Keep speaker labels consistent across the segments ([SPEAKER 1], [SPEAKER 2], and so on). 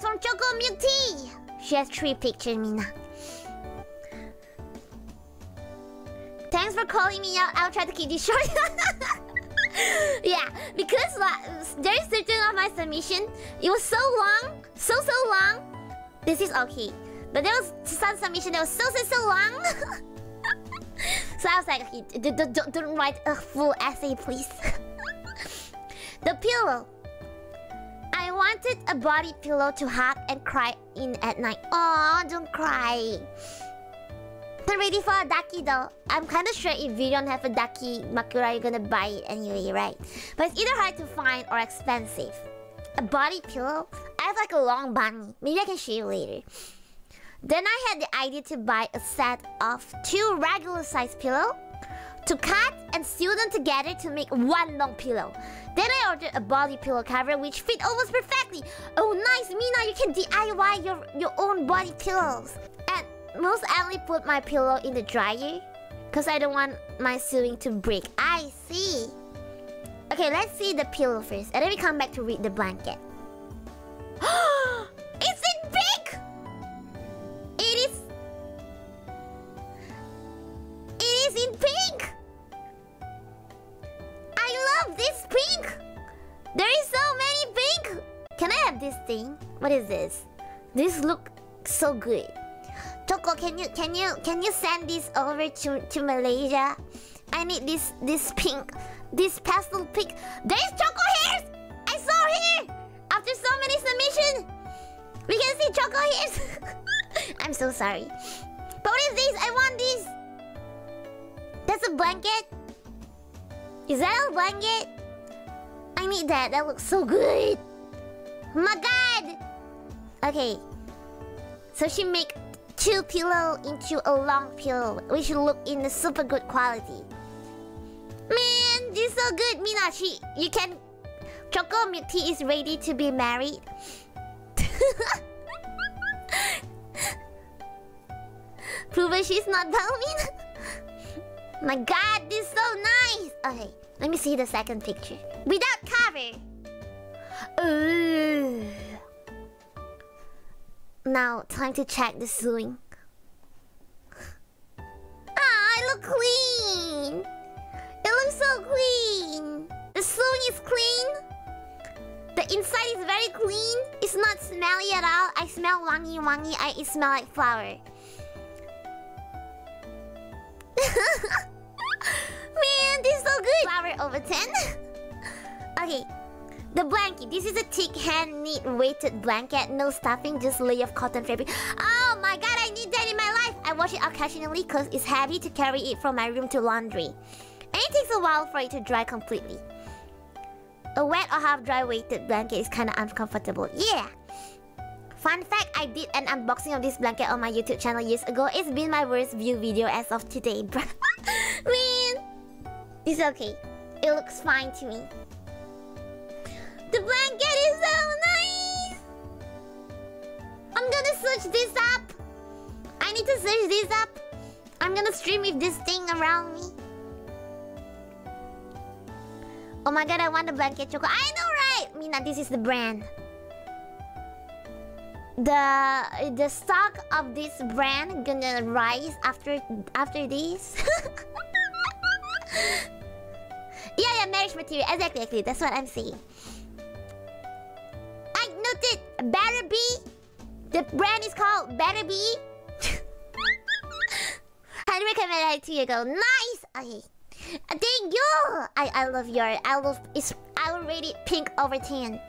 [SPEAKER 1] From Choco Milk Tea. She has three pictures, Mina. Thanks for calling me out. I'll try to keep this short. yeah, because like, there is certain of my submission. It was so long, so so long. This is okay, but there was some submission that was so so so long. so I was like, okay, don't, don't, don't write a full essay, please. the pillow. I wanted a body pillow to hug and cry in at night. Oh, don't cry. Not ready for a daki though. I'm kind of sure if you don't have a ducky Makura, you're gonna buy it anyway, right? But it's either hard to find or expensive. A body pillow? I have like a long bunny. Maybe I can show you later. Then I had the idea to buy a set of two regular size pillow to cut and sew them together to make one long pillow. Then I ordered a body pillow cover which fit almost perfectly. Oh nice, Mina, you can DIY your, your own body pillows. And most I only put my pillow in the dryer because I don't want my sewing to break. I see. Okay, let's see the pillow first and then we come back to read the blanket. Thing? What is this? This look so good. Choco, can you can you can you send this over to, to Malaysia? I need this this pink, this pastel pink. There's Choco hairs! I saw here! After so many submissions! We can see Choco hairs! I'm so sorry. But what is this? I want this! That's a blanket? Is that a blanket? I need that. That looks so good. Oh my god! Okay. So she make two pillow into a long pillow, which look in a super good quality. Man, this is so good, Minachi. You can... Choco Milk Tea is ready to be married. Prove she's not Balmin. My god, this is so nice! Okay, let me see the second picture. Without cover! Now, time to check the sewing. Ah, I look clean! It looks so clean! The sewing is clean. The inside is very clean. It's not smelly at all. I smell wangi wangi. I it smell like flour. Man, this is so good! Flower over 10. okay. The blanket. This is a thick hand knit weighted blanket. No stuffing, just layer of cotton fabric. Oh my god, I need that in my life! I wash it occasionally because it's heavy to carry it from my room to laundry. And it takes a while for it to dry completely. A wet or half dry weighted blanket is kinda uncomfortable. Yeah! Fun fact, I did an unboxing of this blanket on my YouTube channel years ago. It's been my worst view video as of today. Man! It's okay. It looks fine to me. Search this up! I need to search this up! I'm gonna stream with this thing around me. Oh my god, I want the blanket choco. I know, right? Mina, this is the brand the the stock of this brand gonna rise after after this? yeah, yeah, marriage material. Exactly, exactly. That's what I'm saying. I noted Bearaby. The brand is called Bearaby. Highly recommend it to you. Go nice. Okay. Uh, thank you. I I love your. I love. It's. I pink over ten.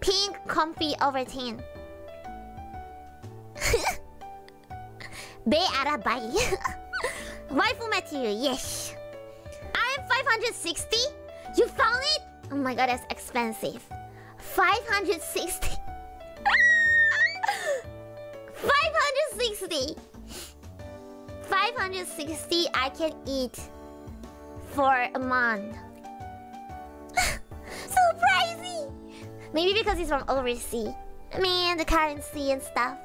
[SPEAKER 1] Pink, comfy over ten. Be Arabai. Waifu material, yes. I am 560? You found it? Oh my god, that's expensive. 560. 560. 560 I can eat for a month. so pricey! Maybe because it's from overseas. Man, the currency and stuff.